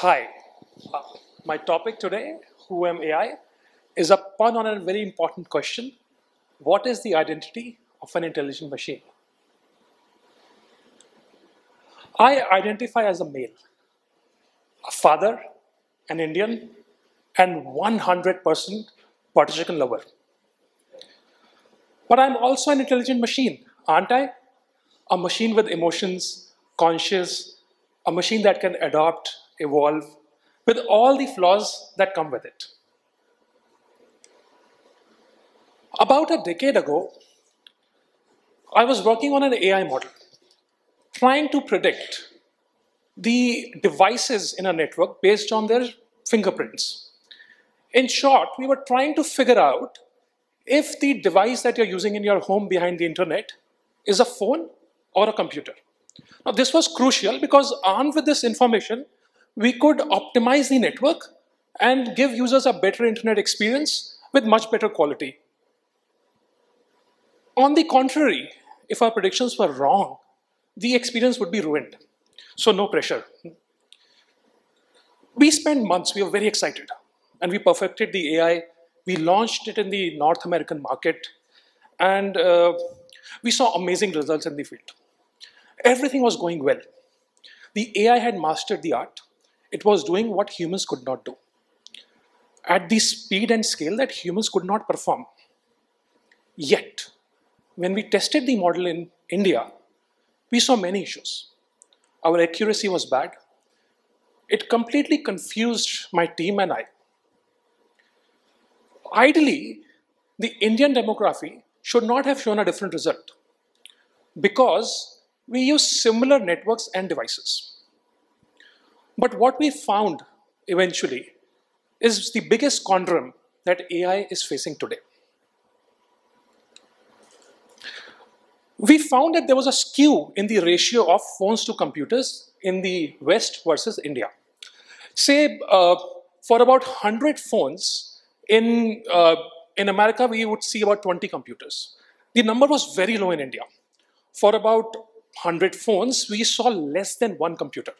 Hi. Uh, my topic today, Who Am AI, is a pun on a very important question. What is the identity of an intelligent machine? I identify as a male, a father, an Indian, and 100% Puerto Rican lover. But I'm also an intelligent machine, aren't I? A machine with emotions, conscious, a machine that can adapt, evolve, with all the flaws that come with it. About a decade ago, I was working on an AI model, trying to predict the devices in a network based on their fingerprints. In short, we were trying to figure out if the device that you're using in your home behind the internet is a phone or a computer. Now, this was crucial because armed with this information, we could optimize the network and give users a better internet experience with much better quality. On the contrary, if our predictions were wrong, the experience would be ruined. So no pressure. We spent months, we were very excited, and we perfected the AI. We launched it in the North American market, and uh, we saw amazing results in the field. Everything was going well. The AI had mastered the art. It was doing what humans could not do at the speed and scale that humans could not perform. Yet, when we tested the model in India, we saw many issues. Our accuracy was bad. It completely confused my team and I. Ideally, the Indian demography should not have shown a different result because we use similar networks and devices. But what we found eventually is the biggest conundrum that AI is facing today. We found that there was a skew in the ratio of phones to computers in the West versus India. Say, uh, for about 100 phones, in, uh, in America, we would see about 20 computers. The number was very low in India. For about 100 phones, we saw less than one computer.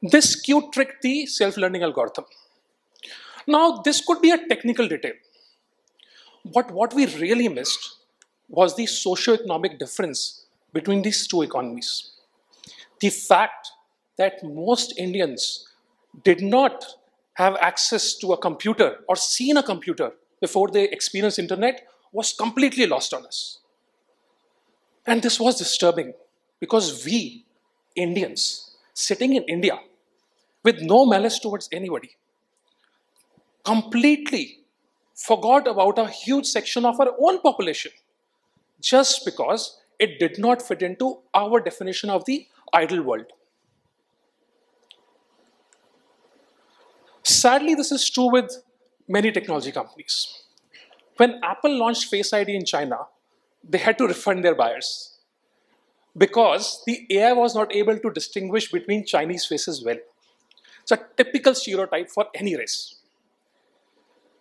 This skew tricked the self-learning algorithm. Now, this could be a technical detail, but what we really missed was the socio-economic difference between these two economies. The fact that most Indians did not have access to a computer or seen a computer before they experienced internet was completely lost on us. And this was disturbing because we, Indians, sitting in India, with no malice towards anybody, completely forgot about a huge section of our own population just because it did not fit into our definition of the ideal world. Sadly, this is true with many technology companies. When Apple launched Face ID in China, they had to refund their buyers because the AI was not able to distinguish between Chinese faces well. It's a typical stereotype for any race.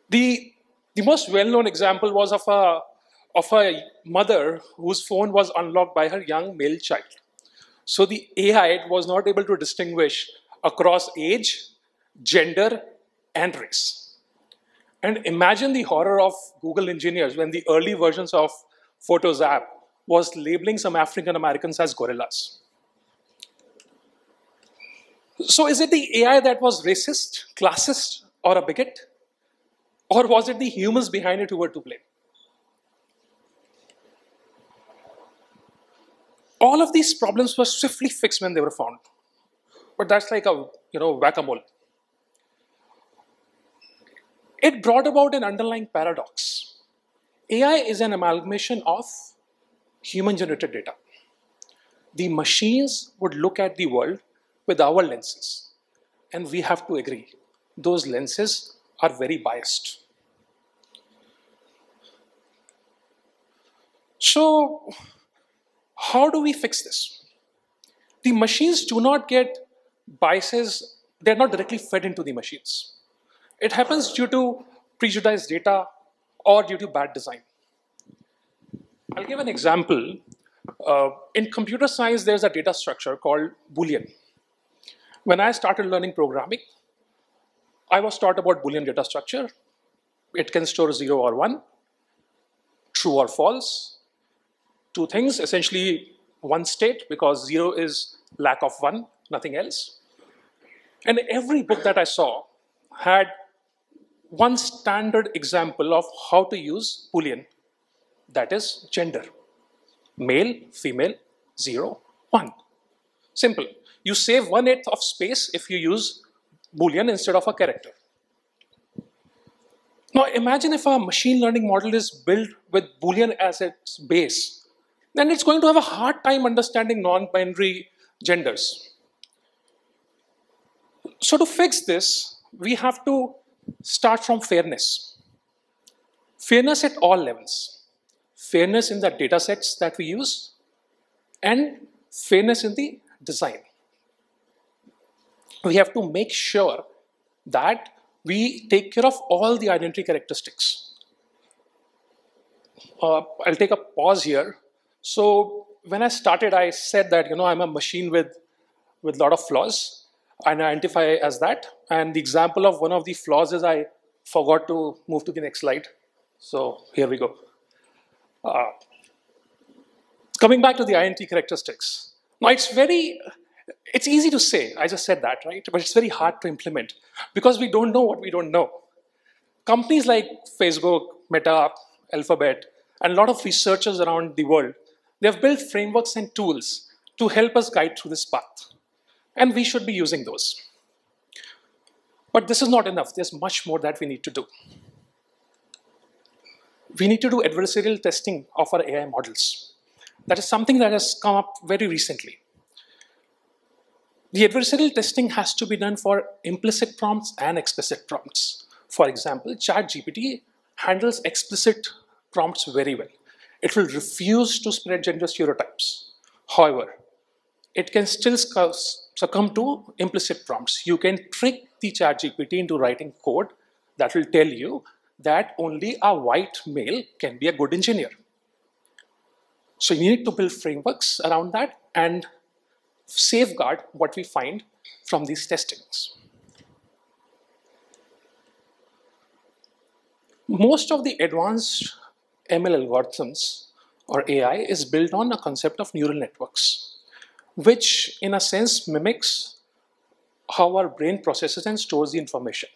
The, the most well-known example was of a, of a mother whose phone was unlocked by her young male child. So the AI was not able to distinguish across age, gender, and race. And imagine the horror of Google engineers when the early versions of Photos app was labeling some African Americans as gorillas. So is it the AI that was racist, classist, or a bigot? Or was it the humans behind it who were to blame? All of these problems were swiftly fixed when they were found. But that's like a you know whack-a-mole. It brought about an underlying paradox. AI is an amalgamation of human-generated data. The machines would look at the world with our lenses. And we have to agree, those lenses are very biased. So, how do we fix this? The machines do not get biases, they're not directly fed into the machines. It happens due to prejudiced data or due to bad design. I'll give an example. Uh, in computer science, there's a data structure called Boolean. When I started learning programming, I was taught about Boolean data structure. It can store zero or one, true or false. Two things, essentially one state, because zero is lack of one, nothing else. And every book that I saw had one standard example of how to use Boolean, that is gender. Male, female, zero, one. Simple. You save one eighth of space if you use Boolean instead of a character. Now imagine if a machine learning model is built with Boolean as its base, then it's going to have a hard time understanding non-binary genders. So to fix this, we have to start from fairness. Fairness at all levels. Fairness in the data sets that we use and fairness in the design. We have to make sure that we take care of all the identity characteristics. Uh, I'll take a pause here. So when I started, I said that you know I'm a machine with with a lot of flaws and identify as that. And the example of one of the flaws is I forgot to move to the next slide. So here we go. Uh, coming back to the INT characteristics. Now it's very, it's easy to say, I just said that, right? But it's very hard to implement because we don't know what we don't know. Companies like Facebook, Meta, Alphabet, and a lot of researchers around the world, they have built frameworks and tools to help us guide through this path and we should be using those. But this is not enough. There's much more that we need to do. We need to do adversarial testing of our AI models. That is something that has come up very recently. The adversarial testing has to be done for implicit prompts and explicit prompts. For example, ChatGPT handles explicit prompts very well. It will refuse to spread gender stereotypes. However, it can still succumb to implicit prompts. You can trick the ChatGPT into writing code that will tell you that only a white male can be a good engineer. So you need to build frameworks around that and safeguard what we find from these testings. Most of the advanced ML algorithms or AI is built on a concept of neural networks which in a sense mimics how our brain processes and stores the information.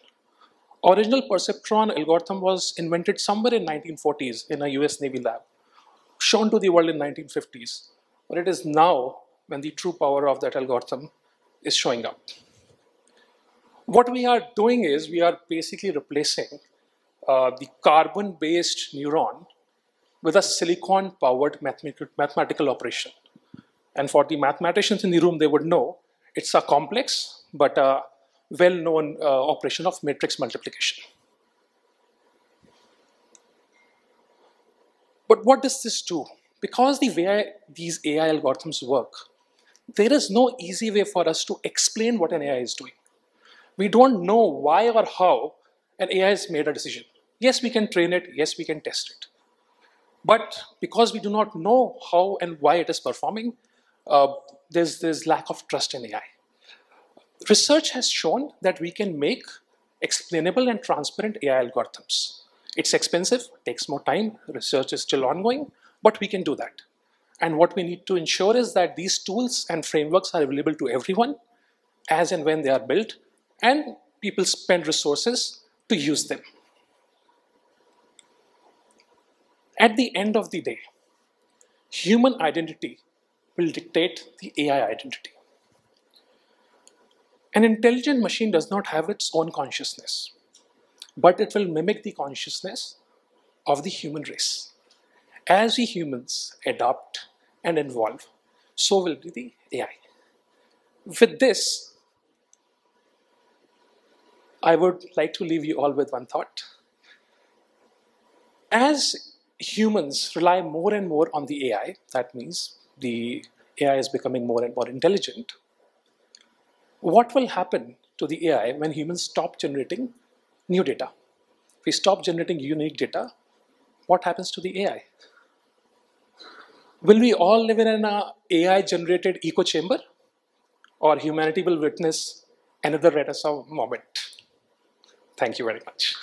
Original perceptron algorithm was invented somewhere in 1940s in a US Navy lab, shown to the world in 1950s, but it is now when the true power of that algorithm is showing up. What we are doing is we are basically replacing uh, the carbon-based neuron with a silicon-powered mathematical operation. And for the mathematicians in the room, they would know it's a complex but a well-known uh, operation of matrix multiplication. But what does this do? Because the way these AI algorithms work, there is no easy way for us to explain what an AI is doing. We don't know why or how an AI has made a decision. Yes, we can train it. Yes, we can test it. But because we do not know how and why it is performing, uh, there's, this lack of trust in AI. Research has shown that we can make explainable and transparent AI algorithms. It's expensive, takes more time, research is still ongoing, but we can do that. And what we need to ensure is that these tools and frameworks are available to everyone as and when they are built, and people spend resources to use them. At the end of the day, human identity will dictate the AI identity. An intelligent machine does not have its own consciousness, but it will mimic the consciousness of the human race. As we humans adapt and evolve, so will be the AI. With this, I would like to leave you all with one thought. As humans rely more and more on the AI, that means the AI is becoming more and more intelligent, what will happen to the AI when humans stop generating new data? If we stop generating unique data, what happens to the AI? Will we all live in an uh, AI generated echo chamber? Or humanity will witness another Renaissance moment. Thank you very much.